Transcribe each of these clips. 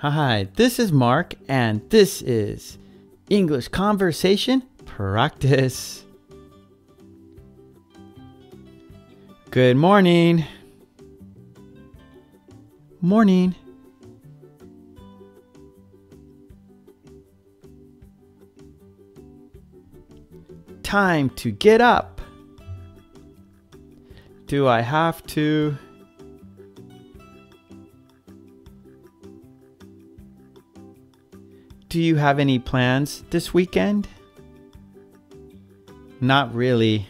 Hi, this is Mark, and this is English Conversation Practice. Good morning. Morning. Time to get up. Do I have to? Do you have any plans this weekend? Not really.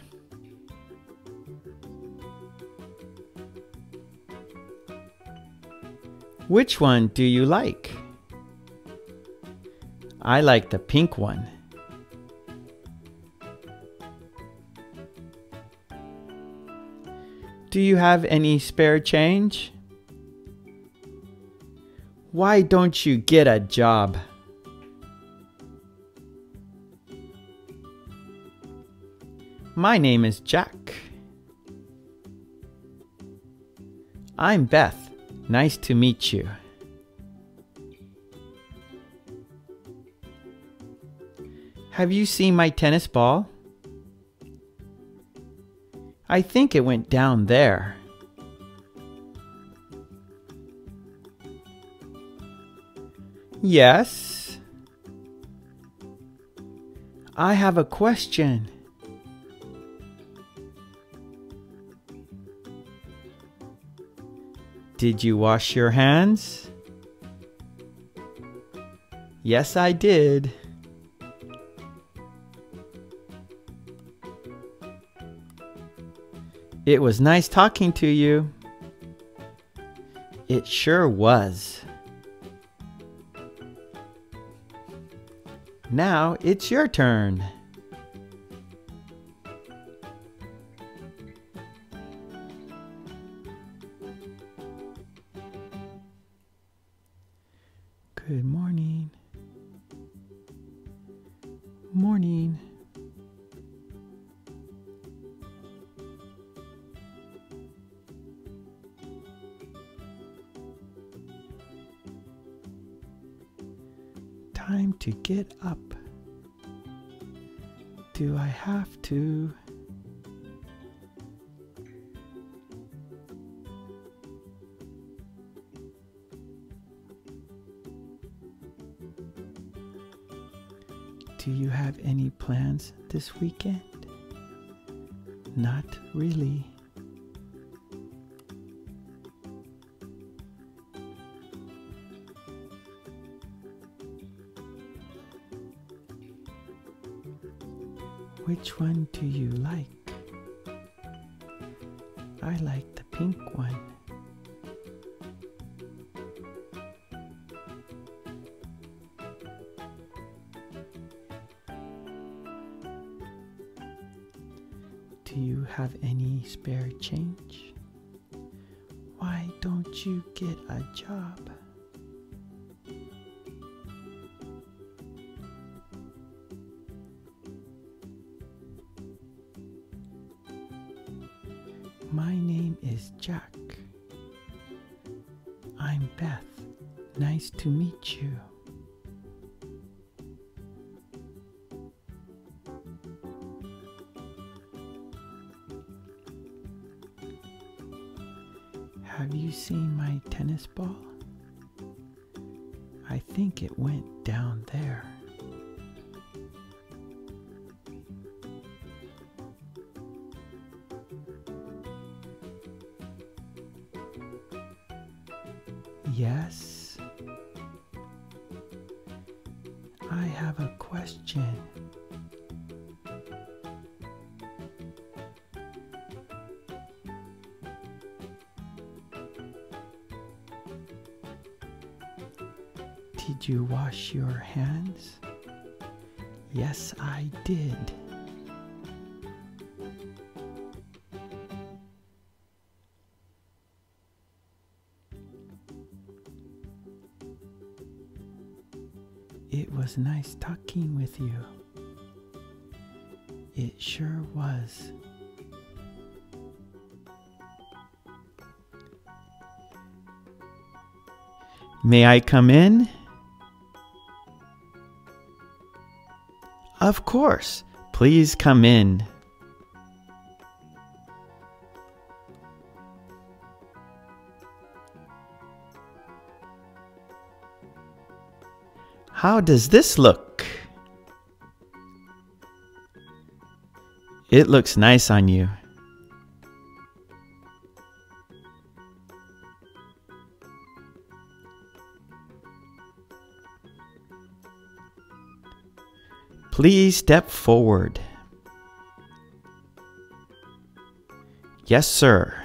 Which one do you like? I like the pink one. Do you have any spare change? Why don't you get a job? My name is Jack. I'm Beth. Nice to meet you. Have you seen my tennis ball? I think it went down there. Yes. I have a question. Did you wash your hands? Yes, I did. It was nice talking to you. It sure was. Now it's your turn. Do you have any plans this weekend? Not really. Which one do you like? I like the pink one. Get a job? My name is Jack. I'm Beth. Nice to meet you. You seen my tennis ball? I think it went down there. Your hands? Yes, I did. It was nice talking with you. It sure was. May I come in? Of course. Please come in. How does this look? It looks nice on you. Please step forward. Yes, sir.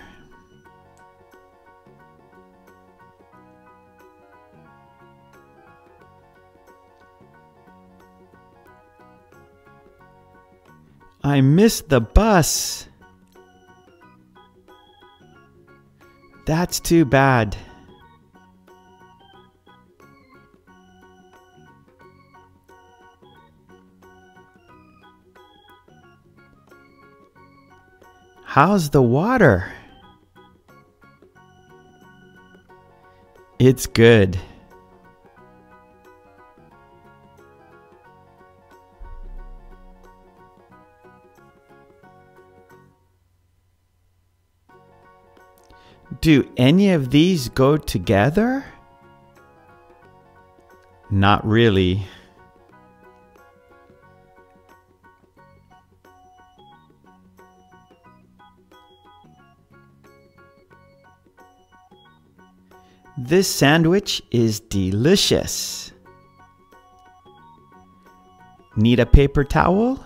I missed the bus. That's too bad. How's the water? It's good. Do any of these go together? Not really. This sandwich is delicious. Need a paper towel?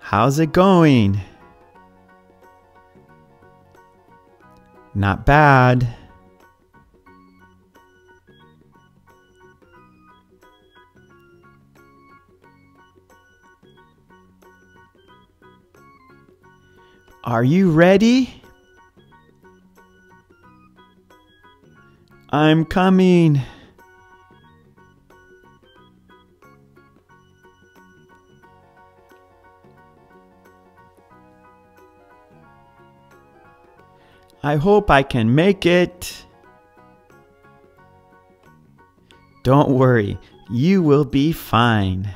How's it going? Not bad. Are you ready? I'm coming. I hope I can make it. Don't worry, you will be fine.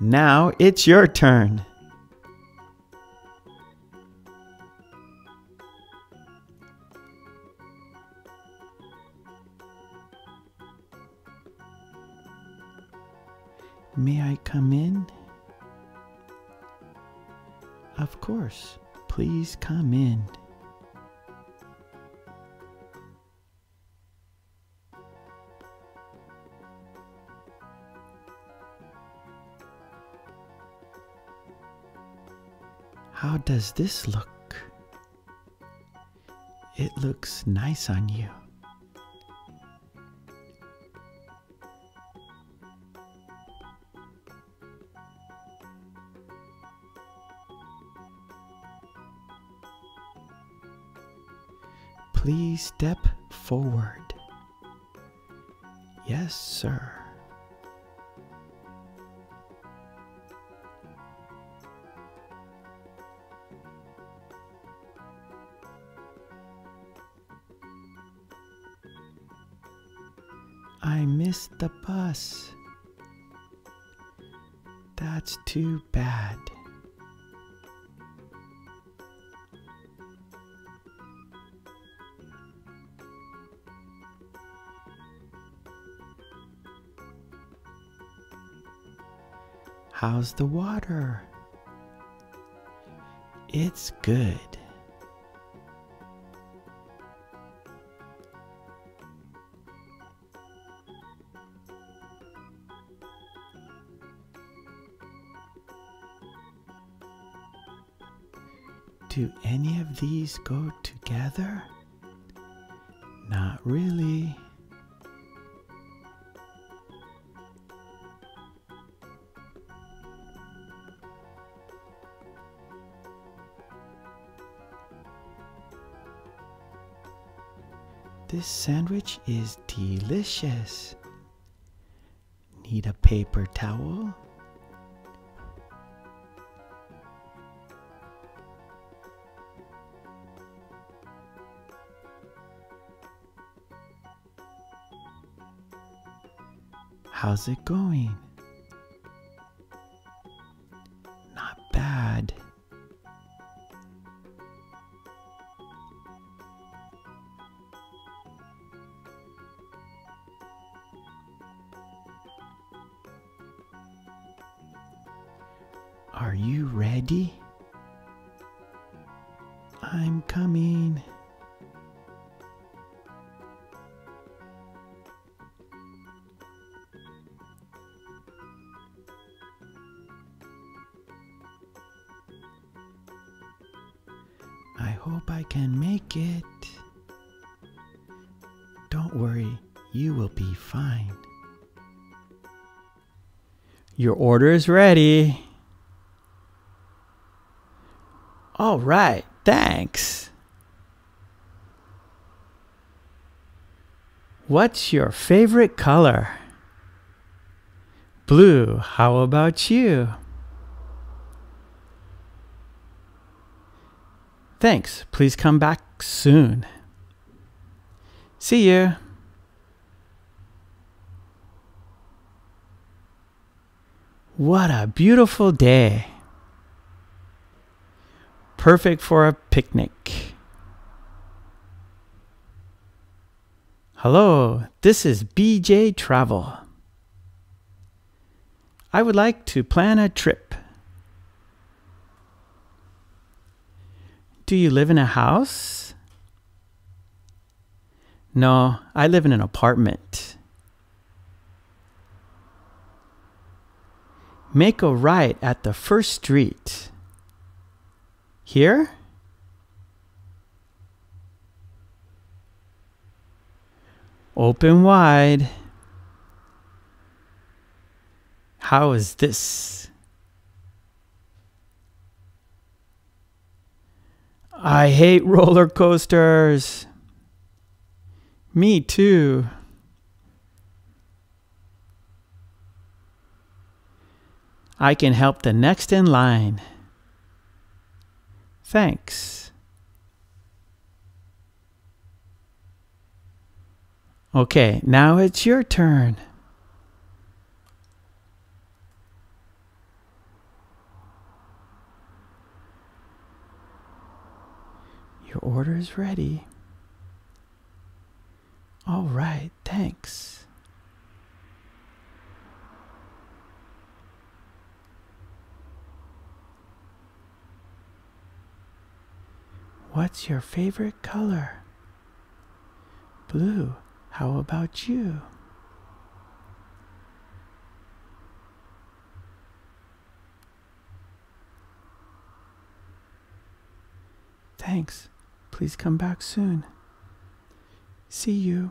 Now it's your turn. May I come in? Of course. Please come in. How does this look? It looks nice on you. Please step forward. Yes, sir. The bus. That's too bad. How's the water? It's good. Do any of these go together? Not really. This sandwich is delicious. Need a paper towel? How's it going? Not bad. Are you ready? I'm coming. Order is ready. All right, thanks. What's your favorite color? Blue, how about you? Thanks. Please come back soon. See you. What a beautiful day. Perfect for a picnic. Hello, this is BJ Travel. I would like to plan a trip. Do you live in a house? No, I live in an apartment. Make a right at the first street. Here? Open wide. How is this? I hate roller coasters. Me too. I can help the next in line. Thanks. Okay, now it's your turn. Your order is ready. All right, thanks. What's your favorite color? Blue. How about you? Thanks. Please come back soon. See you.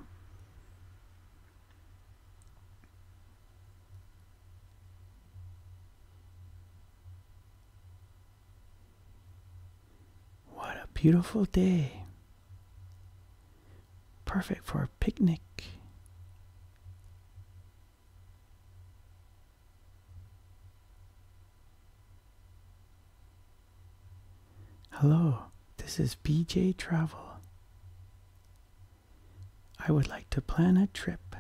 What a beautiful day. Perfect for a picnic. Hello, this is BJ Travel. I would like to plan a trip.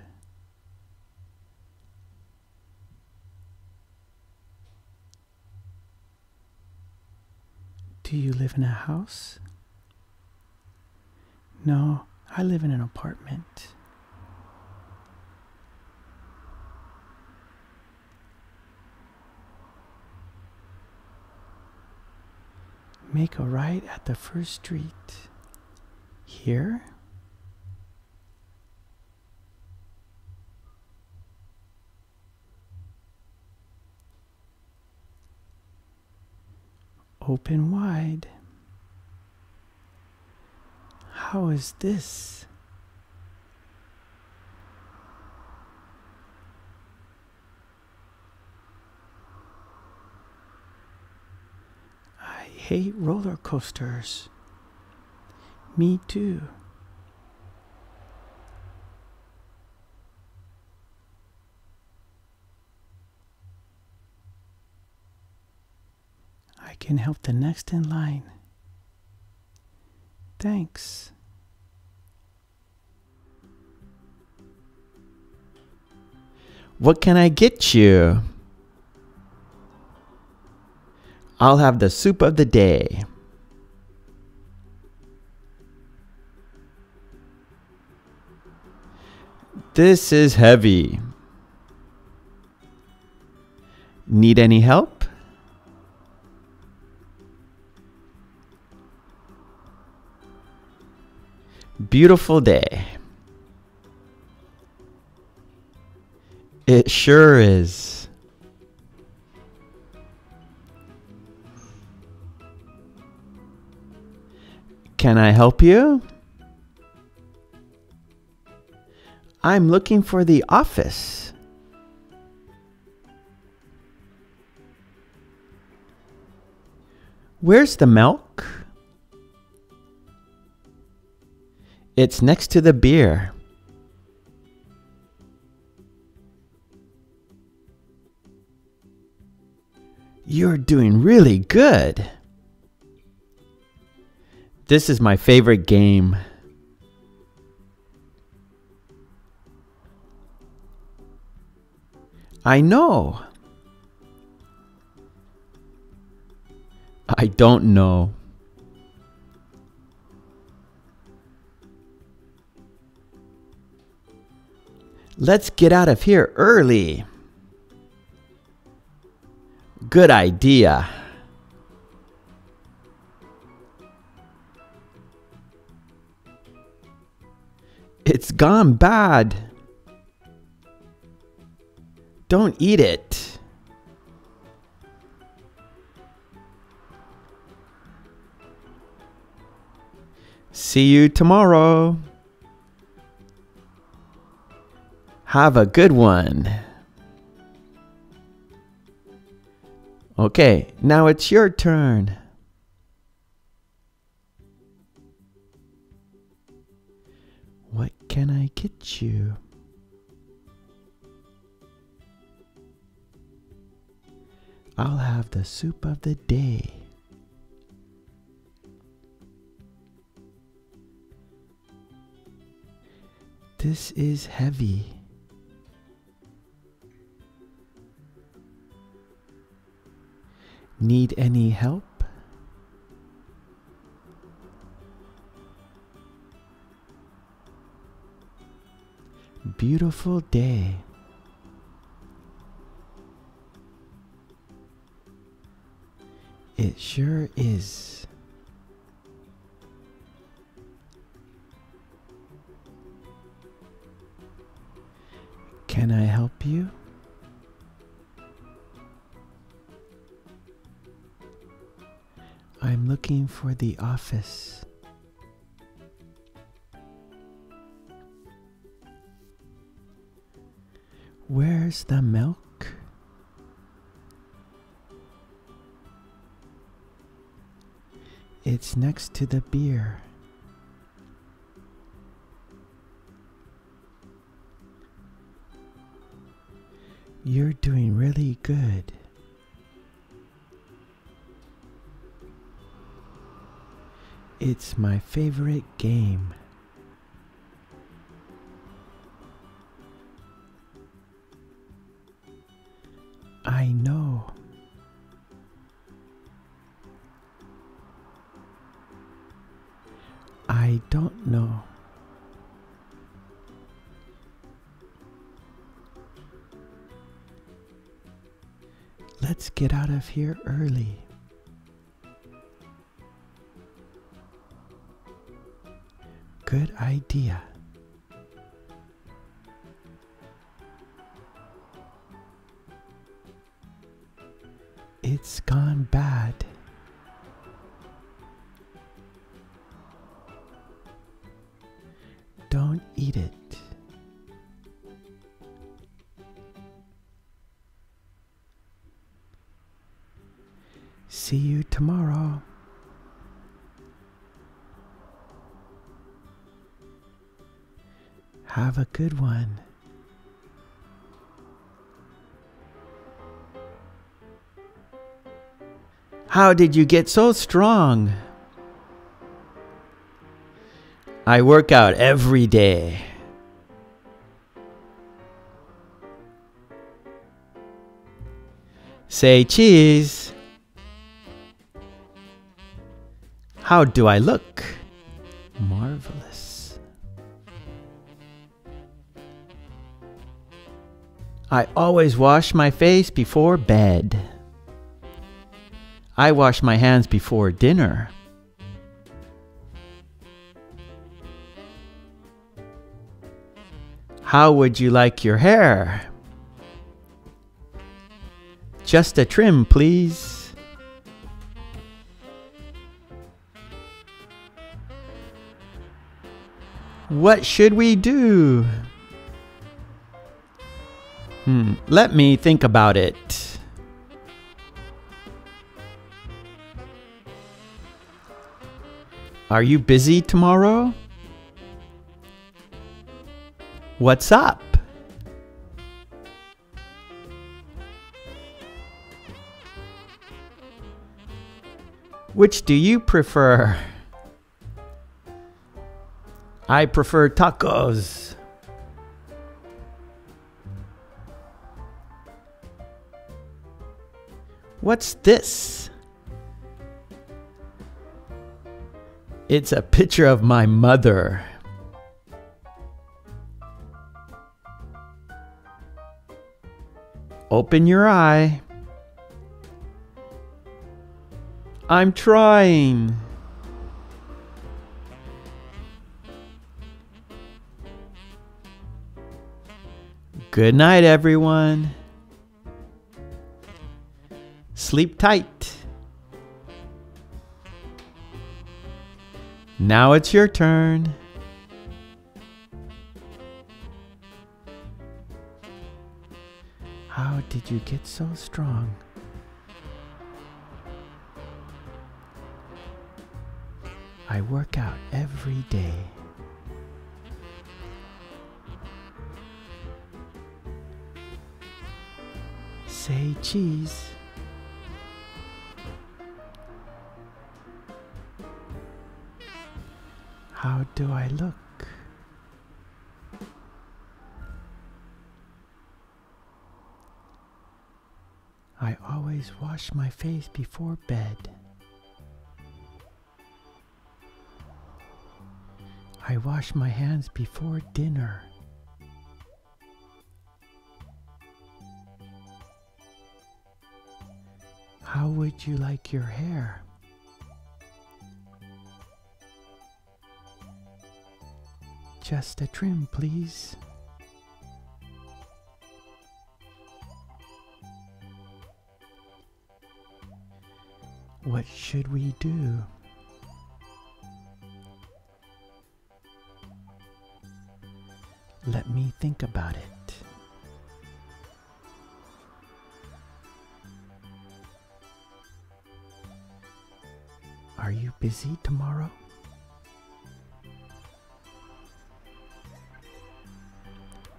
Do you live in a house? No, I live in an apartment. Make a right at the first street. Here? Open wide. How is this? I hate roller coasters. Me too. Can help the next in line. Thanks. What can I get you? I'll have the soup of the day. This is heavy. Need any help? Beautiful day. It sure is. Can I help you? I'm looking for the office. Where's the milk? It's next to the beer. You're doing really good. This is my favorite game. I know. I don't know. Let's get out of here early. Good idea. It's gone bad. Don't eat it. See you tomorrow. Have a good one. Okay, now it's your turn. What can I get you? I'll have the soup of the day. This is heavy. Need any help? Beautiful day. It sure is. Can I help you? I'm looking for the office. Where's the milk? It's next to the beer. You're doing really good. It's my favorite game. I know. I don't know. Let's get out of here early. Good idea. It's gone bad. Good one. How did you get so strong? I work out every day. Say cheese. How do I look? Marvelous. I always wash my face before bed. I wash my hands before dinner. How would you like your hair? Just a trim, please. What should we do? Hmm, let me think about it. Are you busy tomorrow? What's up? Which do you prefer? I prefer tacos. What's this? It's a picture of my mother. Open your eye. I'm trying. Good night, everyone. Sleep tight. Now it's your turn. How did you get so strong? I work out every day. Say cheese. How do I look? I always wash my face before bed. I wash my hands before dinner. How would you like your hair? Just a trim, please. What should we do? Let me think about it. Are you busy tomorrow?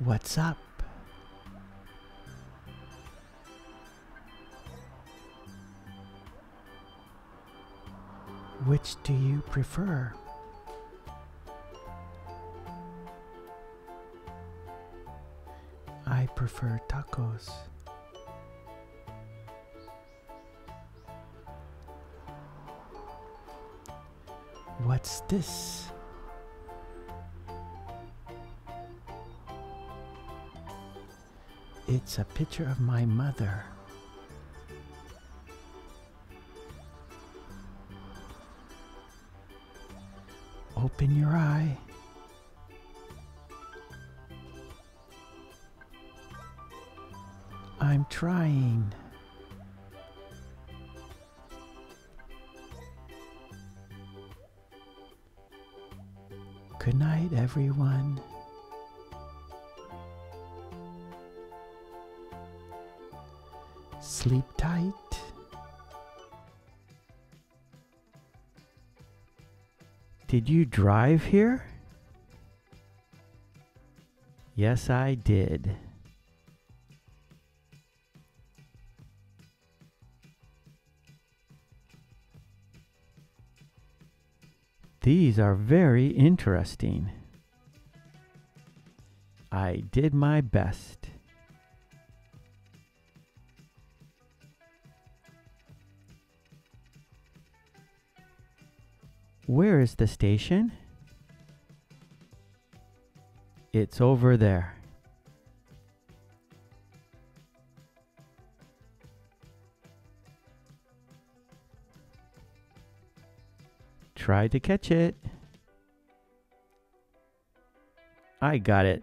What's up? Which do you prefer? I prefer tacos. What's this? It's a picture of my mother. Open your eye. I'm trying. Good night, everyone. Sleep tight. Did you drive here? Yes, I did. These are very interesting. I did my best. Where is the station? It's over there. Try to catch it. I got it.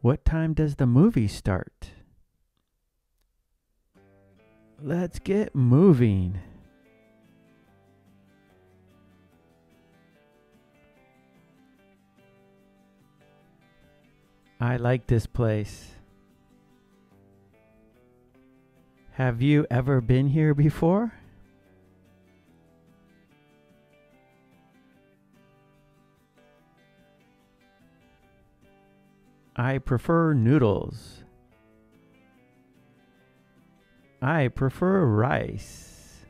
What time does the movie start? Let's get moving. I like this place. Have you ever been here before? I prefer noodles. I prefer rice.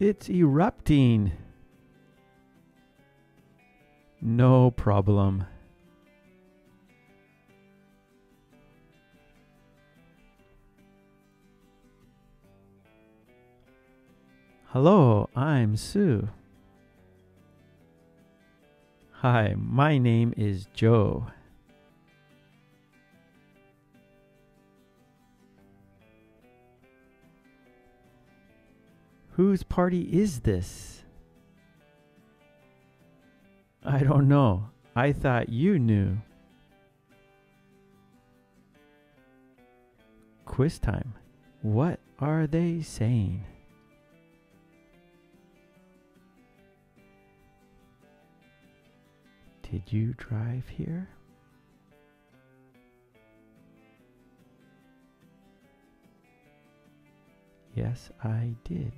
It's erupting. No problem. Hello, I'm Sue. Hi, my name is Joe. Whose party is this? I don't know. I thought you knew. Quiz time. What are they saying? Did you drive here? Yes, I did.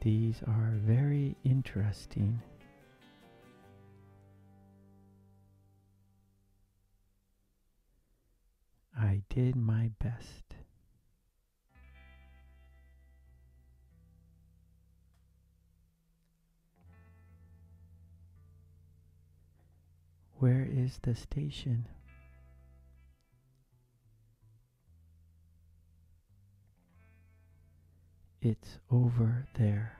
These are very interesting. I did my best. Where is the station? It's over there.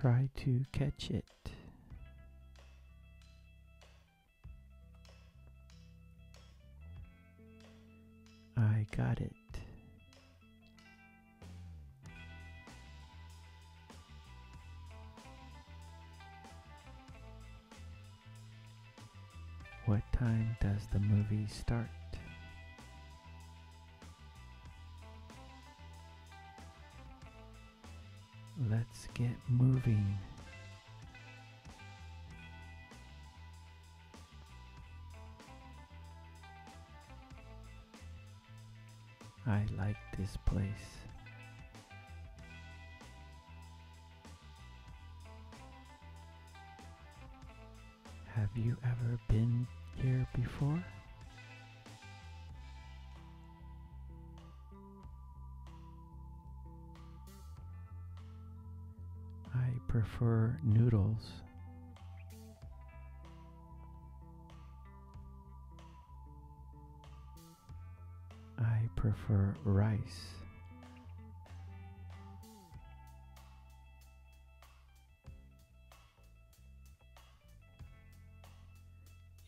Try to catch it. I got it. What time does the movie start? Let's get moving. I like this place. Have you ever been here before? Prefer noodles. I prefer rice.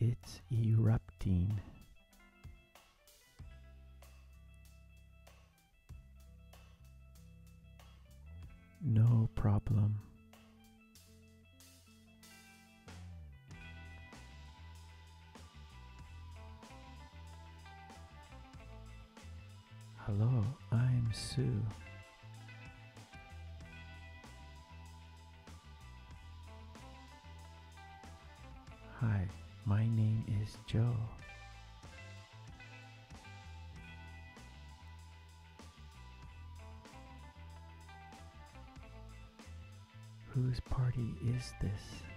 It's erupting. Hello, I'm Sue. Hi, my name is Joe. Whose party is this?